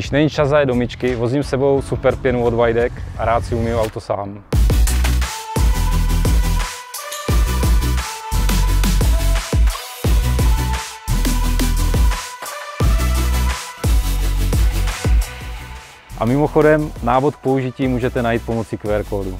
Když není čas zajet do myčky, vozím sebou super pěnu od Vajdek a rád si umiju auto sám. A mimochodem návod k použití můžete najít pomocí QR kódu.